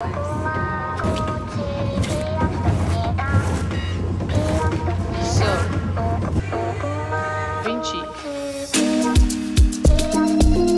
São vinte.